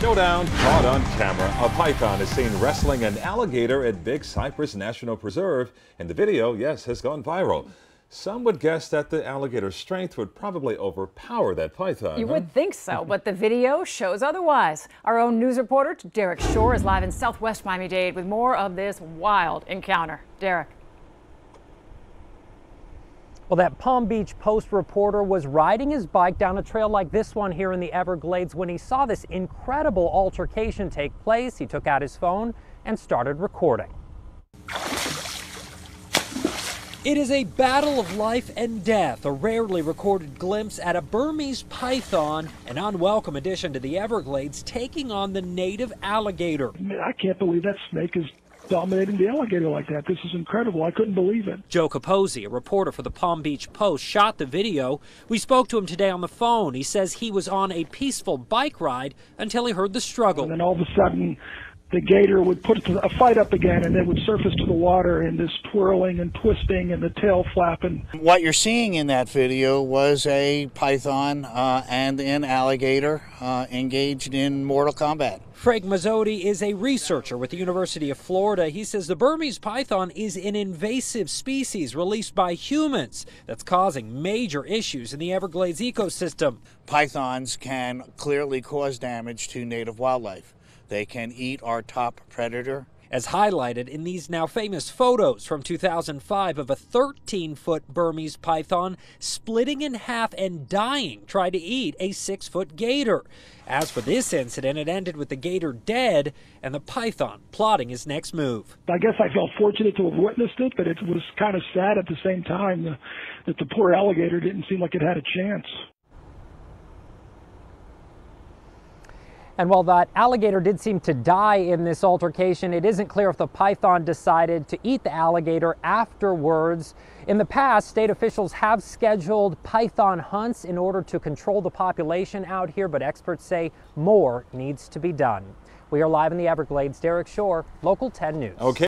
Showdown caught on camera. A python is seen wrestling an alligator at Big Cypress National Preserve, and the video, yes, has gone viral. Some would guess that the alligator's strength would probably overpower that python. You huh? would think so, but the video shows otherwise. Our own news reporter, Derek Shore, is live in southwest Miami-Dade with more of this wild encounter. Derek. Well, that Palm Beach Post reporter was riding his bike down a trail like this one here in the Everglades when he saw this incredible altercation take place. He took out his phone and started recording. It is a battle of life and death, a rarely recorded glimpse at a Burmese python, an unwelcome addition to the Everglades, taking on the native alligator. I can't believe that snake is dominating the alligator like that. This is incredible. I couldn't believe it. Joe Capozzi, a reporter for the Palm Beach Post, shot the video. We spoke to him today on the phone. He says he was on a peaceful bike ride until he heard the struggle. And then all of a sudden, the gator would put a fight up again and then would surface to the water and this twirling and twisting and the tail flapping. What you're seeing in that video was a python uh, and an alligator uh, engaged in mortal combat. Frank Mazzotti is a researcher with the University of Florida. He says the Burmese python is an invasive species released by humans that's causing major issues in the Everglades ecosystem. Pythons can clearly cause damage to native wildlife. They can eat our top predator. As highlighted in these now famous photos from 2005 of a 13 foot Burmese python splitting in half and dying trying to eat a six foot gator. As for this incident, it ended with the gator dead and the python plotting his next move. I guess I felt fortunate to have witnessed it, but it was kind of sad at the same time that the poor alligator didn't seem like it had a chance. And while that alligator did seem to die in this altercation, it isn't clear if the python decided to eat the alligator afterwards. In the past, state officials have scheduled python hunts in order to control the population out here, but experts say more needs to be done. We are live in the Everglades. Derek Shore, Local 10 News. Okay.